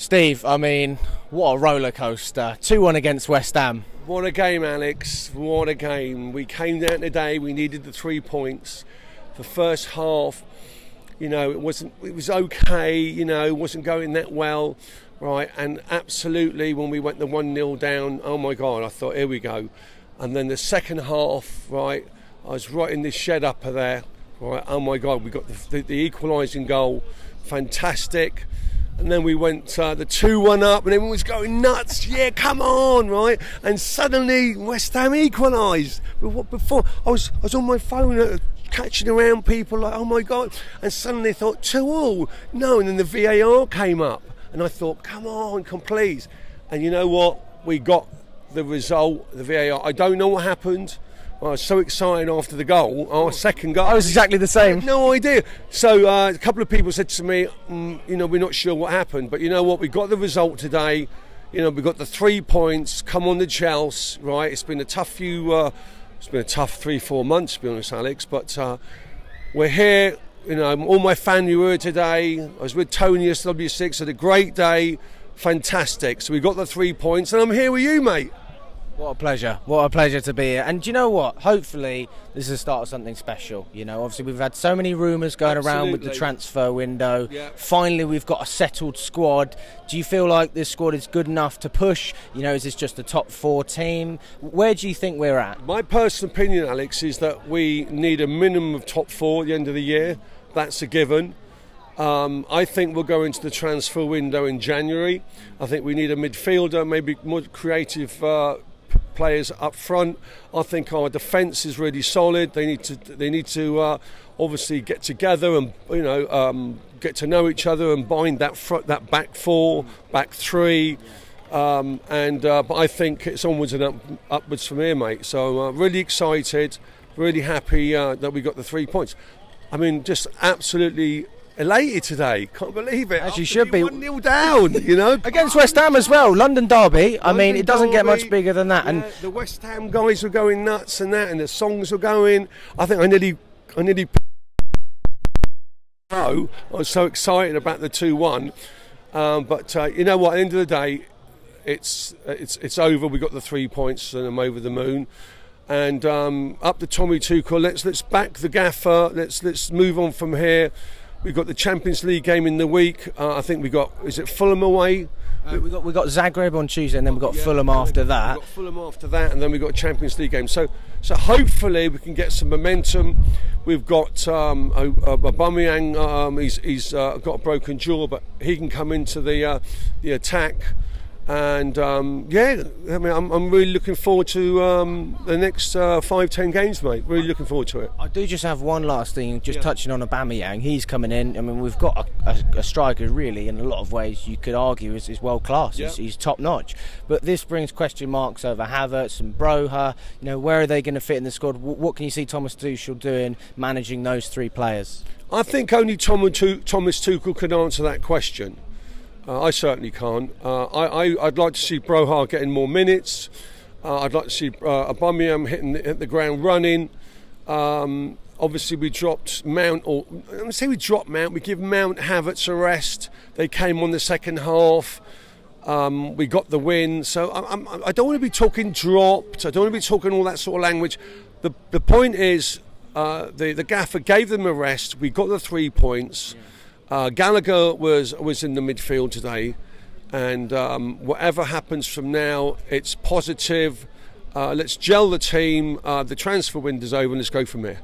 Steve, I mean, what a roller coaster. 2 1 against West Ham. What a game, Alex. What a game. We came down today, we needed the three points. The first half, you know, it wasn't it was okay, you know, it wasn't going that well. Right, and absolutely when we went the 1 0 down, oh my God, I thought, here we go. And then the second half, right, I was right in this shed upper there. Right, oh my God, we got the, the, the equalising goal. Fantastic and then we went uh, the 2 1 up, and everyone was going nuts. Yeah, come on, right? And suddenly West Ham equalised. Before I was, I was on my phone uh, catching around people like, oh my God. And suddenly I thought, 2 all. No, and then the VAR came up, and I thought, come on, come please. And you know what? We got the result, the VAR. I don't know what happened. I was so excited after the goal, our second goal. I was exactly the same. No idea. So uh, a couple of people said to me, mm, you know, we're not sure what happened, but you know what? We got the result today. You know, we got the three points. Come on the Chelsea, right? It's been a tough few. Uh, it's been a tough three, four months, to be honest, Alex. But uh, we're here. You know, all my family were today. I was with Tony SW6. Had a great day. Fantastic. So we got the three points, and I'm here with you, mate. What a pleasure. What a pleasure to be here. And do you know what? Hopefully, this is the start of something special. You know, obviously, we've had so many rumours going Absolutely. around with the transfer window. Yeah. Finally, we've got a settled squad. Do you feel like this squad is good enough to push? You know, is this just a top four team? Where do you think we're at? My personal opinion, Alex, is that we need a minimum of top four at the end of the year. That's a given. Um, I think we'll go into the transfer window in January. I think we need a midfielder, maybe more creative uh, players up front. I think our defence is really solid. They need to they need to uh, obviously get together and you know um, get to know each other and bind that front, that back four, back three. Um, and uh, but I think it's onwards and up, upwards from here, mate. So uh, really excited, really happy uh, that we got the three points. I mean, just absolutely elated today. Can't believe it. As you should be. One nil down, you know. Against West Ham as well, London Derby. London I mean, it doesn't Derby, get much bigger than that. Yeah, and the West Ham guys were going nuts and that, and the songs were going. I think I nearly, I nearly. Oh, I was so excited about the two-one, um, but uh, you know what? At the end of the day, it's it's it's over. We got the three points, and I'm over the moon and um, up to Tommy Tuchel. Let's let's back the gaffer. Let's let's move on from here. We've got the Champions League game in the week. Uh, I think we got is it Fulham away? Uh, we got we got Zagreb on Tuesday, and then we got yeah, Fulham after that. We got Fulham after that, and then we got a Champions League game. So so hopefully we can get some momentum. We've got um, Aubameyang. Um, he's he's uh, got a broken jaw, but he can come into the uh, the attack and um, yeah, I mean, I'm, I'm, really looking forward to um, the next uh, five, ten games, mate. Really looking forward to it. I do just have one last thing, just yeah. touching on Aubameyang. He's coming in. I mean, we've got a, a, a striker really, in a lot of ways, you could argue is, is world class. Yeah. He's, he's, top notch. But this brings question marks over Havertz and Broja. You know, where are they going to fit in the squad? What can you see Thomas Tuchel doing, managing those three players? I think only Thomas Tuchel can answer that question. Uh, I certainly can't. Uh, I, I, would like to see Broja getting more minutes. Uh, I'd like to see uh, Aubameyang hitting hit the ground running. Um, obviously, we dropped Mount, or let say we dropped Mount. We give Mount Havertz a rest. They came on the second half. Um, we got the win. So I, I'm, I do not want to be talking dropped. I don't want to be talking all that sort of language. The, the point is, uh, the, the gaffer gave them a rest. We got the three points. Yeah. Uh, Gallagher was was in the midfield today, and um, whatever happens from now, it's positive. Uh, let's gel the team. Uh, the transfer window's over, and let's go from there.